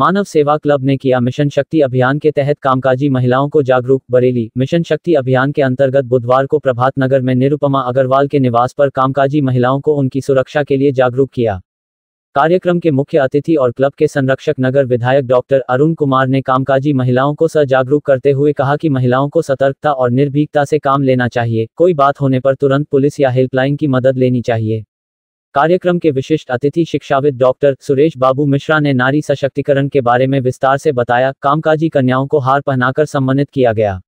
मानव सेवा क्लब ने किया मिशन शक्ति अभियान के तहत कामकाजी महिलाओं को जागरूक, बरेली, मिशन शक्ति अभियान के अंतर्गत बुधवार को प्रभात नगर में निरुपमा अग्रवाल के निवास पर कामकाजी महिलाओं को उनकी सुरक्षा के लिए जागरूक किया। कार्यक्रम के मुख्य अतिथि और क्लब के संरक्षक नगर विधायक डॉक्टर अरुण कुमार ने कामकाजी महिलाओं को सजागरूक करते हुए कहा कि महिलाओं को सतर्कता और निर्भीकता से काम लेना चाहिए, कोई बात होने पर तुरंत पुलिस या हेल्पलाइन की मदद लेनी चाहिए। कार्यक्रम के विशिष्ट अतिथि शिक्षाविद डॉक्टर सुरेश बाबू मिश्रा ने नारी सशक्तिकरण के बारे में विस्तार से बताया, कामकाजी कन्याओं को हार पहनाकर सम्मानित किया गया।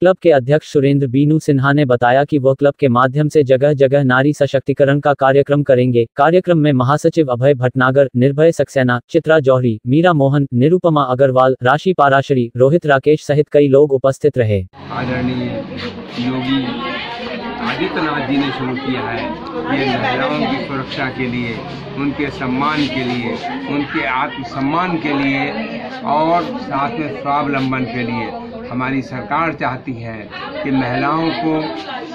क्लब के अध्यक्ष सुरेंद्र बीनू सिन्हा ने बताया कि वह क्लब के माध्यम से जगह जगह नारी सशक्तिकरण का कार्यक्रम करेंगे। कार्यक्रम में महासचिव अभय भटनागर, निर्भय सक्सेना, चित्रा जौहरी, मीरा मोहन, निरुपमा अग्रवाल, राशि पाराशरी, रोहित राकेश सहित कई लोग उपस्थित रहे। आदरणीय योगी आदित्यनाथ जी ने शुरू किया है ये महिलाओं की सुरक्षा के लिए, उनके सम्मान के लिए, उनके आत्मसम्मान के लिए और साथ में स्वावलंबन के लिए। हमारी सरकार चाहती है कि महिलाओं को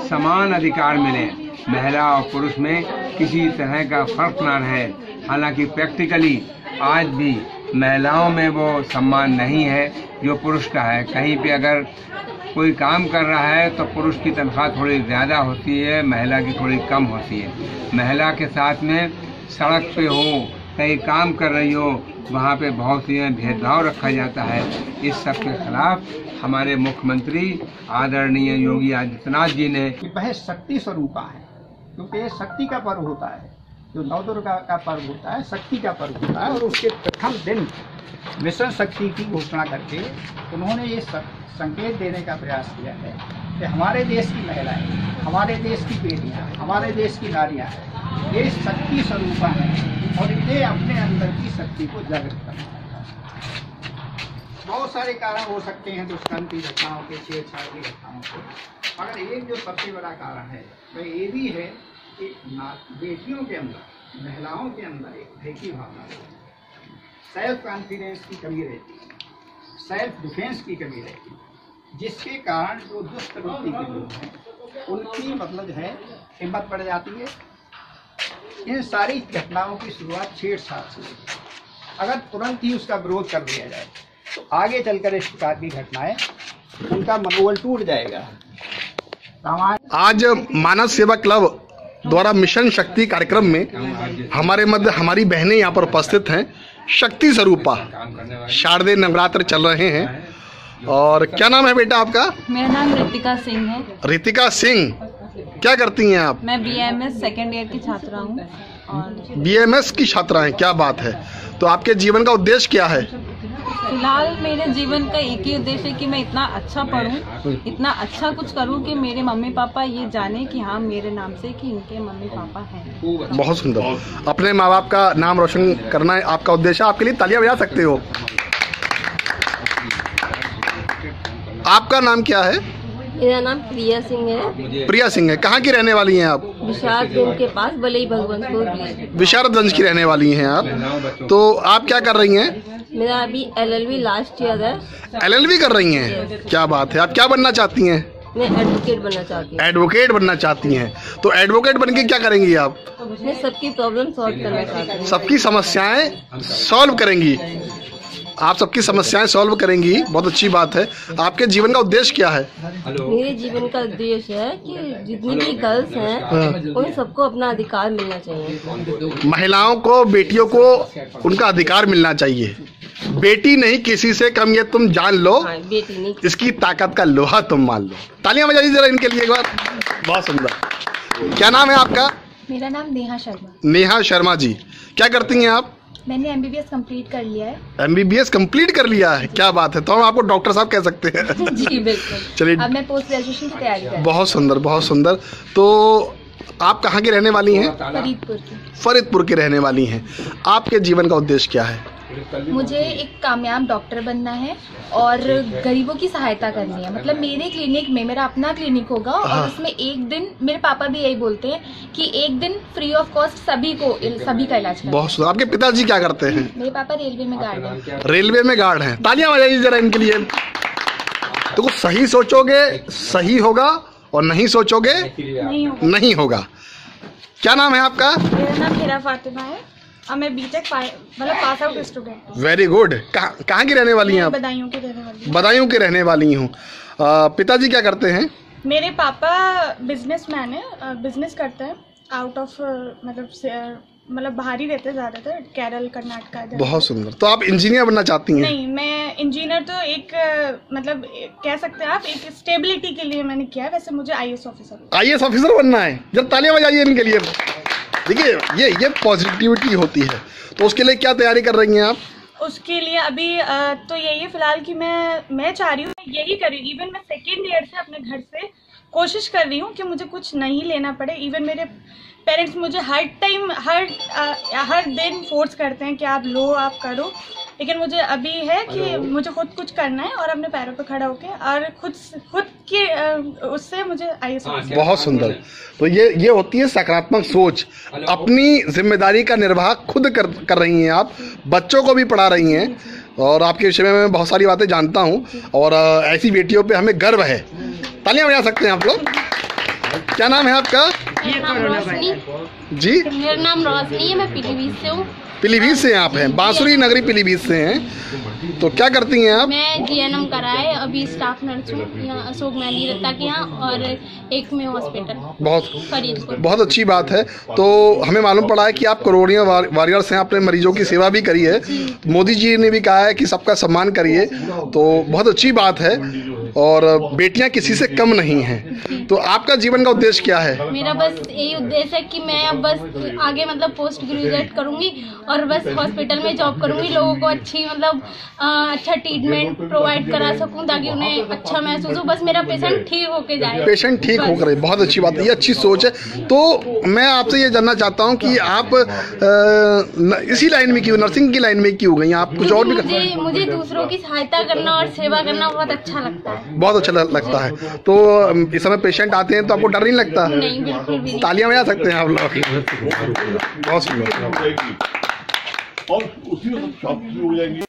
समान अधिकार मिले। महिला और पुरुष में किसी तरह का फ़र्क ना रहे। हालाँकि प्रैक्टिकली आज भी महिलाओं में वो सम्मान नहीं है, जो पुरुष का है। कहीं पे अगर कोई काम कर रहा है तो पुरुष की तनख्वाह थोड़ी ज़्यादा होती है, महिला की थोड़ी कम होती है। महिला के साथ में सड़क पे हो, कहीं काम कर रही हो, वहाँ पे बहुत ही भेदभाव रखा जाता है। इस सब के खिलाफ हमारे मुख्यमंत्री आदरणीय योगी आदित्यनाथ जी ने वह शक्ति स्वरूपा है, क्योंकि ये शक्ति का पर्व होता है। जो नव दुर्गा का पर्व होता है, शक्ति का पर्व होता है, और उसके प्रथम दिन मिशन शक्ति की घोषणा करके उन्होंने ये संकेत देने का प्रयास किया है कि हमारे देश की महिलाएँ, हमारे देश की बेटियाँ, हमारे देश की नारियाँ, ये शक्ति स्वरूपा हैं और इन्हें अपने अंदर की शक्ति को जागृत करना बहुत सारे कारण हो सकते हैं दुष्कर्म की घटनाओं के, छेड़छाड़ की घटनाओं के। मगर एक जो सबसे बड़ा कारण है, वह ये भी है कि बेटियों के अंदर, महिलाओं के अंदर एक भय की भावना है। सेल्फ कॉन्फिडेंस की कमी रहती है सेल्फ डिफेंस की कमी रहती है। जिसके कारण जो दुष्ट वृत्ति के लोग हैं, उनकी मतलब है, हिम्मत बढ़ जाती है। इन सारी घटनाओं की शुरुआत छेड़छाड़ से होती है। अगर तुरंत ही उसका विरोध कर दिया जाए तो आगे चलकर इस प्रकार की घटनाएँ, उनका मनोबल टूट जाएगा। आज मानव सेवा क्लब द्वारा मिशन शक्ति कार्यक्रम में हमारे मध्य, हमारी बहनें यहाँ पर उपस्थित हैं। शक्ति स्वरूपा। शारदे नवरात्र चल रहे हैं। और क्या नाम है बेटा आपका? मेरा नाम रितिका सिंह है। रितिका सिंह। क्या करती हैं आप? मैं B M S second year की छात्रा हूँ। बी एम एस की छात्रा है क्या बात है। तो आपके जीवन का उद्देश्य क्या है? फ़िलहाल मेरे जीवन का एक ही उद्देश्य है कि मैं इतना अच्छा पढूं, इतना अच्छा कुछ करूँ कि मेरे मम्मी पापा ये जाने कि हाँ मेरे नाम से कि इनके मम्मी पापा हैं। बहुत सुंदर। अपने माँ बाप का नाम रोशन करना है आपका उद्देश्य। आपके लिए तालियाँ बजा सकते हो। आपका नाम क्या है? मेरा नाम प्रिया सिंह है। प्रिया सिंह है। कहाँ की रहने वाली हैं आप? विशाखगंज के पास बलई भगवंतपुर विलेज विशारदगंज की रहने वाली हैं आप। तो आप क्या कर रही हैं? मेरा अभी एलएलबी लास्ट ईयर है। एलएलबी कर रही हैं? क्या बात है। आप क्या बनना चाहती हैं? मैं एडवोकेट बनना चाहती एडवोकेट बनना चाहती हैं। तो एडवोकेट बन के क्या करेंगी आप? हूँ मैं सबकी प्रॉब्लम सॉल्व करना चाहती हूँ। सबकी समस्याएँ सॉल्व करेंगी। आप सबकी समस्याएँ सॉल्व करेंगी। बहुत अच्छी बात है। आपके जीवन का उद्देश्य क्या है? मेरे जीवन का उद्देश्य है कि जितनी भी गर्ल्स हैं उन सबको अपना अधिकार मिलना चाहिए। महिलाओं को बेटियों को उनका अधिकार मिलना चाहिए। बेटी नहीं किसी से कम ये तुम जान लो। हाँ बेटी नहीं इसकी ताकत का लोहा तुम मान लो। तालियाँ बजाइए जरा इनके लिए एक बार। बहुत सुंदर। क्या नाम है आपका? मेरा नाम नेहा शर्मा। नेहा शर्मा जी। क्या करती हैं आप? मैंने M B B S complete कर लिया है। एम एमबीबीएस कंप्लीट कर लिया है? क्या बात है? तो हम आपको डॉक्टर साहब कह सकते हैं। जी बिल्कुल। चलिए। अब मैं पोस्ट ग्रेजुएशन की तैयारी कर रही बहुत सुंदर बहुत सुंदर। तो आप कहाँ के रहने वाली हैं? फरीदपुर की। फरीदपुर की रहने वाली हैं। आपके जीवन का उद्देश्य क्या है? मुझे एक कामयाब डॉक्टर बनना है और गरीबों की सहायता करनी है। मतलब मेरे क्लिनिक में मेरा अपना क्लिनिक होगा हाँ। और उसमें एक दिन मेरे पापा भी यही बोलते हैं कि एक दिन फ्री ऑफ़ कॉस्ट सभी को सभी का इलाज बहुत सुंदर। आपके पिताजी क्या करते हैं? मेरे पापा रेलवे में गार्ड है। रेलवे में गार्ड है। तालियाँ बजाइए जरा इनके लिए। तो कुछ सही सोचोगे सही होगा और नहीं सोचोगे नहीं होगा। नहीं होगा। क्या नाम है आपका? मेरा नाम हेरा फातिमा है। अब मैं बीटेक मतलब pass out student very good कहाँ कहाँ की रहने वाली हैं आप? बदायूं के रहने वाली हूँ। बदायूं के रहने वाली हूँ। पिताजी क्या करते हैं? मेरे पापा बिजनेसमैन है बिज़नेस करते हैं। आउट ऑफ़ मतलब मतलब बाहर ही रहते हैं ज़्यादातर केरल कर्नाटका। बहुत सुंदर। तो आप इंजीनियर बनना चाहती हैं? नहीं मैं इंजीनियर तो एक मतलब कह सकते हैं आप एक स्टेबिलिटी के लिए मैंने किया है। वैसे मुझे आईएएस ऑफिसर आई ऑफिसर बनना है। जब तालियाँ बजाइए इनके लिए। देखिए ये ये पॉजिटिविटी होती है। तो उसके लिए क्या तैयारी कर रही हैं आप? उसके लिए अभी तो यही है फ़िलहाल कि मैं मैं चाह रही हूँ यही कर रही हूँ। इवन मैं सेकेंड ईयर से अपने घर से कोशिश कर रही हूँ कि मुझे कुछ नहीं लेना पड़े। इवन मेरे पेरेंट्स मुझे हर टाइम हर आ, हर दिन फोर्स करते हैं कि आप लो आप करो। लेकिन मुझे अभी है कि मुझे खुद कुछ करना है और अपने पैरों पर खड़ा होके और खुद खुद के उससे मुझे आई बहुत सुंदर। तो ये ये होती है सकारात्मक सोच। अपनी ज़िम्मेदारी का निर्वाह खुद कर कर रही हैं आप। बच्चों को भी पढ़ा रही हैं। और आपके विषय में मैं बहुत सारी बातें जानता हूँ। और ऐसी बेटियों पे हमें गर्व है। तालियाँ बजा सकते हैं आप लोग। क्या नाम है आपका? मेरा नाम रोशनी। जी। मेरा नाम रोशनी है मैं पीलीभीत से हूँ। पीलीभीत से आप हैं बांसुरी नगरी पीलीभीत से हैं। तो क्या करती हैं आप? मैं जीएनएम कराए अभी स्टाफ नर्स हूँ यहाँ अशोक मेहंदी दत्ता के यहाँ और एक में हॉस्पिटल बहुत बहुत अच्छी बात है। तो हमें मालूम पड़ा है कि आप करोड़ियों वार, वॉरियर्स हैं आपने मरीजों की सेवा भी करी है। मोदी जी ने भी कहा है कि सबका सम्मान करिए। तो बहुत अच्छी बात है। और बेटियाँ किसी से कम नहीं हैं। तो आपका जीवन का उद्देश्य क्या है? मेरा बस यही उद्देश्य है कि मैं अब बस आगे मतलब पोस्ट ग्रेजुएट करूँगी और बस हॉस्पिटल में जॉब करूँगी लोगों को अच्छी मतलब अच्छा ट्रीटमेंट प्रोवाइड करा सकूँ ताकि उन्हें अच्छा महसूस हो। बस मेरा पेशेंट ठीक होके जाए। पेशेंट ठीक होकर बहुत अच्छी बात है। ये अच्छी सोच है। तो मैं आपसे ये जानना चाहता हूँ कि आप इसी लाइन में क्यों नर्सिंग की लाइन में क्यों गई? आप कुछ और भी मुझे मुझे दूसरों की सहायता करना और सेवा करना बहुत अच्छा लगता है। बहुत अच्छा लगता है। तो इस समय पेशेंट आते हैं तो आपको डर नहीं लगता? नहीं बिल्कुल भी तालियाँ बजा सकते हैं आप लोग। बहुत सुंदर और उसी में सब शॉप हो जाएँगी।